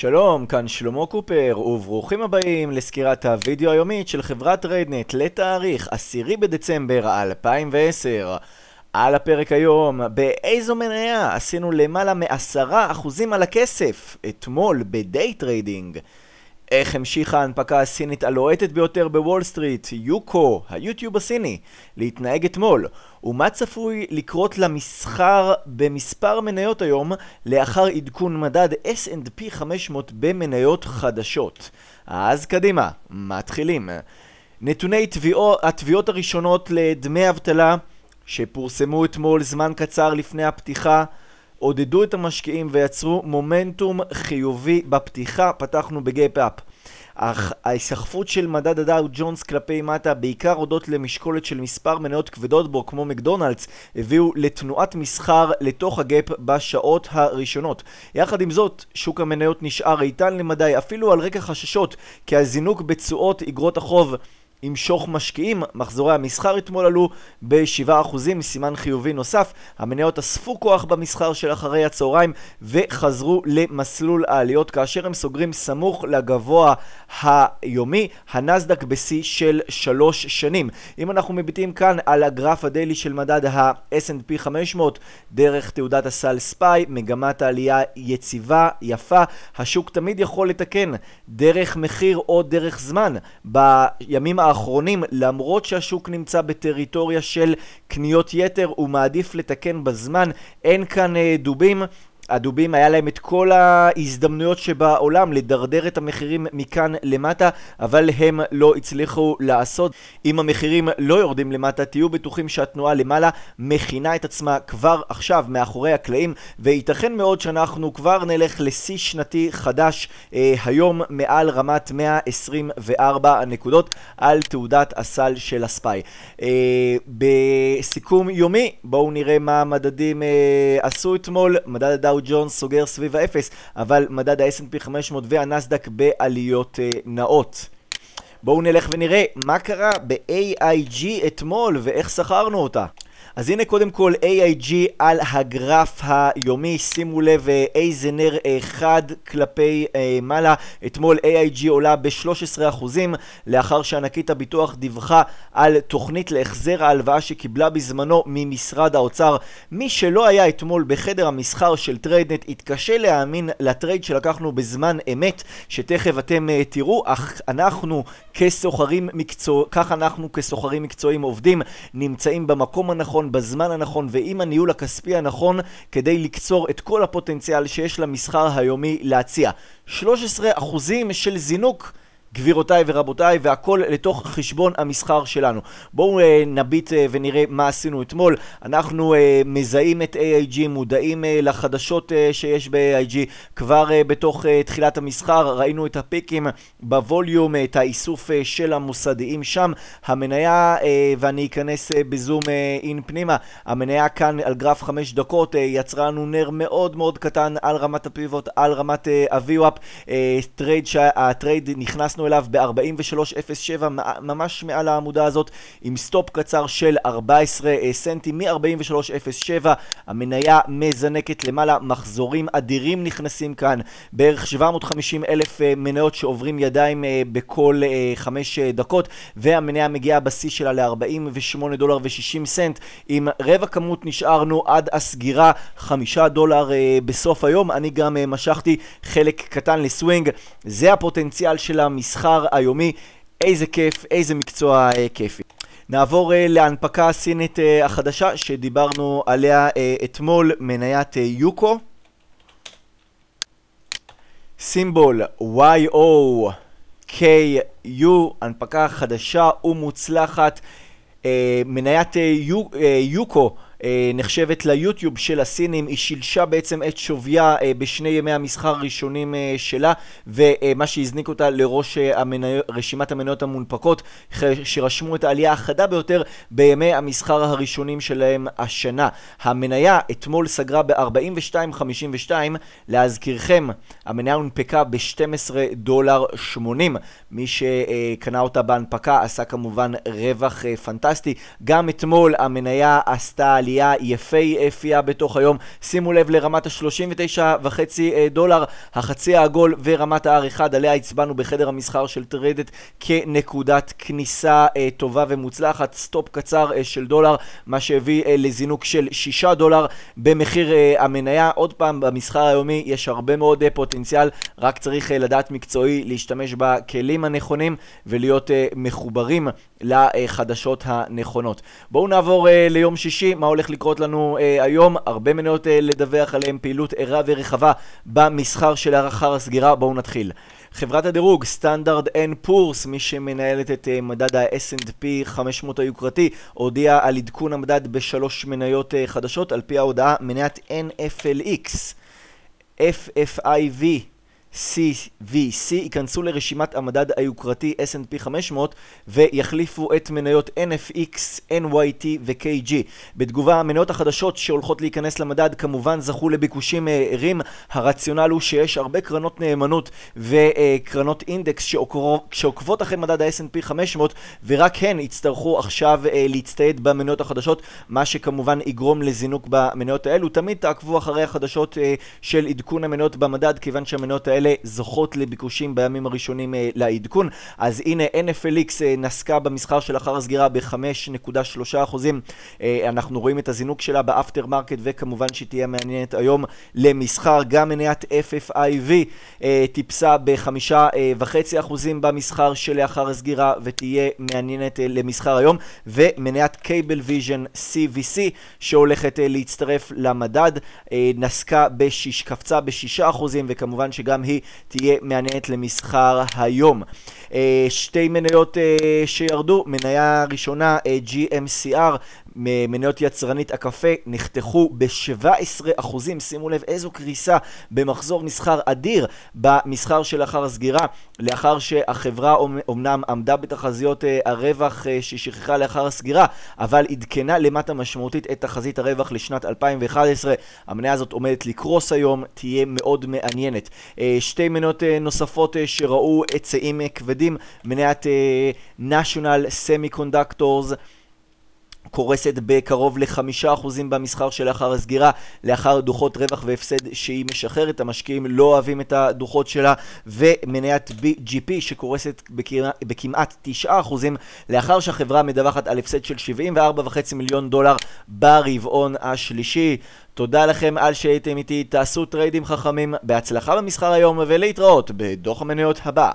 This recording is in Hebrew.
שלום, כאן שלמה קופר, וברוכים הבאים לסקירת הוידאו היומית של חברת Tradenet לתאריך 10 בדצמבר 2010. על הפרק היום, באיזו מניה עשינו למעלה מ-10% על הכסף אתמול ב day trading. איך המשיכה ההנפקה הסינית הלוהטת ביותר בוול סטריט, יוקו, היוטיוב הסיני, להתנהג אתמול, ומה צפוי לקרות למסחר במספר מניות היום לאחר עדכון מדד S&P 500 במניות חדשות. אז קדימה, מתחילים. נתוני תביעות, התביעות הראשונות לדמי אבטלה שפורסמו אתמול זמן קצר לפני הפתיחה עודדו את המשקיעים ויצרו מומנטום חיובי בפתיחה, פתחנו בגייפ אפ. אך ההיסחפות של מדד הדאו ג'ונס כלפי מטה, בעיקר הודות למשקולת של מספר מניות כבדות בו כמו מקדונלדס, הביאו לתנועת מסחר לתוך הגאפ בשעות הראשונות. יחד עם זאת, שוק המניות נשאר איתן למדי, אפילו על רקע חששות, כי הזינוק בתשואות אגרות החוב ימשוך משקיעים, מחזורי המסחר אתמול עלו ב-7% סימן חיובי נוסף. המניות אספו כוח במסחר של אחרי הצהריים וחזרו למסלול העליות כאשר הם סוגרים סמוך לגבוה היומי, הנסדק בשיא של שלוש שנים. אם אנחנו מביטים כאן על הגרף הדיילי של מדד ה-S&P 500 דרך תעודת הסל ספיי, מגמת העלייה יציבה, יפה. השוק תמיד יכול לתקן דרך מחיר או דרך זמן. בימים האחרונים, למרות שהשוק נמצא בטריטוריה של קניות יתר, הוא מעדיף לתקן בזמן. אין כאן אה, דובים. הדובים היה להם את כל ההזדמנויות שבעולם לדרדר את המחירים מכאן למטה, אבל הם לא הצליחו לעשות. אם המחירים לא יורדים למטה, תהיו בטוחים שהתנועה למעלה מכינה את עצמה כבר עכשיו מאחורי הקלעים, וייתכן מאוד שאנחנו כבר נלך לשיא שנתי חדש אה, היום מעל רמת 124 נקודות על תעודת הסל של הספיי. אה, בסיכום יומי, בואו נראה מה המדדים אה, עשו אתמול. מדד הדאו דאו ג'ונס סוגר סביב האפס, אבל מדד ה-S&P 500 והנסדק בעליות uh, נאות. בואו נלך ונראה מה קרה ב-AIG אתמול ואיך שכרנו אותה. אז הנה קודם כל AIG על הגרף היומי, שימו לב אה, איזה נר אחד כלפי אה, מעלה. אתמול AIG עולה ב-13% לאחר שענקית הביטוח דיווחה על תוכנית להחזר ההלוואה שקיבלה בזמנו ממשרד האוצר. מי שלא היה אתמול בחדר המסחר של Tradenet התקשה להאמין ל trade שלקחנו בזמן אמת, שתכף אתם אה, תראו, אך אנחנו כסוחרים מקצוע... כך אנחנו כסוחרים מקצועיים עובדים, נמצאים במקום הנכון. בזמן הנכון ועם הניהול הכספי הנכון כדי לקצור את כל הפוטנציאל שיש למסחר היומי להציע. 13% של זינוק גבירותיי ורבותיי, והכל לתוך חשבון המסחר שלנו. בואו אה, נביט אה, ונראה מה עשינו אתמול. אנחנו אה, מזהים את AIG, מודעים אה, לחדשות אה, שיש ב-AIG. כבר אה, בתוך אה, תחילת המסחר ראינו את הפיקים ב volume, אה, את האיסוף אה, של המוסדיים שם. המניה, אה, ואני אכנס אה, ב zoom in אה, פנימה, המניה כאן על גרף 5 דקות אה, יצרה לנו נר מאוד מאוד קטן על רמת ה pivot, על רמת ה-VWAP. אה, trade, שה trade נכנס נכנסנו אליו ב-43.07 ממש מעל העמודה הזאת עם stop קצר של 14 אה, סנטים מ-43.07. המניה מזנקת למעלה, מחזורים אדירים נכנסים כאן. בערך 750 אלף אה, מניות שעוברים ידיים אה, בכל 5 דקות והמניה מגיעה בשיא שלה ל-48 דולר ו-60 סנט. עם רבע כמות נשארנו עד הסגירה 5 דולר בסוף היום. אני גם משכתי חלק קטן לסווינג. זה הפוטנציאל של המסחר המסחר היומי. איזה כיף, איזה מקצוע אה, כיפי. נעבור אה, להנפקה הסינית אה, החדשה שדיברנו עליה אה, אתמול, מניית אה, יוקו. סימבול YOKU, הנפקה חדשה ומוצלחת. אה, מניית אה, אה, יוקו נחשבת ליוטיוב של הסינים, היא שילשה בעצם את שוויה אה, בשני ימי המסחר הראשונים אה, שלה, ומה שהזניק אותה לראש המניות, רשימת המניות המונפקות, שרשמו את העלייה החדה ביותר בימי המסחר הראשונים שלהם השנה. המניה אתמול סגרה ב-42.52, להזכירכם, המניה הונפקה ב-12 דולר 80. מי שקנה אותה בהנפקה עשה כמובן רווח פנטסטי. גם אתמול המניה עשתה עלייה יפהפייה בתוך היום. שימו לב לרמת ה-39.5 דולר, החצי העגול ורמת ה-R1, עליה הצבענו בחדר המסחר של Tradenet כנקודת כניסה טובה ומוצלחת. stop קצר של דולר, מה שהביא לזינוק של 6 דולר במחיר המניה. עוד פעם, במסחר היומי יש הרבה מאוד פוטנציאל, רק צריך לדעת מקצועי להשתמש בכלים הנכונים ולהיות מחוברים לחדשות הנכונות. בואו נעבור ליום שישי, מה הולך לקרות לנו היום? הרבה מניות לדווח עליהם, פעילות ערה ורחבה במסחר של אחר הסגירה. בואו נתחיל. חברת הדירוג, Standard and Poor's, מי שמנהלת את מדד ה-S&P 500 היוקרתי, הודיע על עדכון המדד בשלוש מניות חדשות, על פי ההודעה מניית NFLX, FFIV, CVC ייכנסו לרשימת המדד היוקרתי S&P 500 ויחליפו את מניות NFX, NYT ו-KG. בתגובה, המניות החדשות שהולכות להיכנס למדד כמובן זכו לביקושים ערים. הרציונל הוא שיש הרבה קרנות נאמנות וקרנות אינדקס שעוקבות אחרי מדד ה-S&P 500 ורק הן יצטרכו עכשיו להצטייד במניות החדשות, מה שכמובן יגרום לזינוק במניות האלו. תמיד תעקבו אחרי החדשות של עדכון המניות במדד, כיוון שהמניות האלה זוכות לביקושים בימים הראשונים לעדכון. אז הנה NFLX נסקה במסחר של אחר הסגירה ב-5.3%. אנחנו רואים את הזינוק שלה ב after market וכמובן שהיא תהיה מעניינת היום למסחר. גם מניית FFIV טיפסה ב-5.5% במסחר שלאחר הסגירה ותהיה מעניינת למסחר היום. ומניית Cablevision CVC שהולכת להצטרף למדד נסקה בשיש, קפצה ב-6% וכמובן שגם היא תהיה מעניינת למסחר היום. שתי מניות שירדו, מניה ראשונה GMCR, מניות יצרנית הקפה, נחתכו ב-17%, שימו לב איזו קריסה במחזור מסחר אדיר במסחר שלאחר הסגירה, לאחר שהחברה אומנם עמדה בתחזיות הרווח ששכחה לאחר הסגירה, אבל עדכנה למטה משמעותית את תחזית הרווח לשנת 2011. המניה הזאת עומדת לקרוס היום, תהיה מאוד מעניינת. שתי מניות נוספות שראו היצעים כבדים, מניית National Semiconductors קורסת בקרוב לחמישה אחוזים במסחר שלאחר הסגירה, לאחר דוחות רווח והפסד שהיא משחררת. המשקיעים לא אוהבים את הדוחות שלה, ומניית GP שקורסת בכמעט תשעה אחוזים, לאחר שהחברה מדווחת על הפסד של 74.5 מיליון דולר ברבעון השלישי. תודה לכם על שהייתם איתי, תעשו טריידים חכמים, בהצלחה במסחר היום ולהתראות בדוח המניות הבא.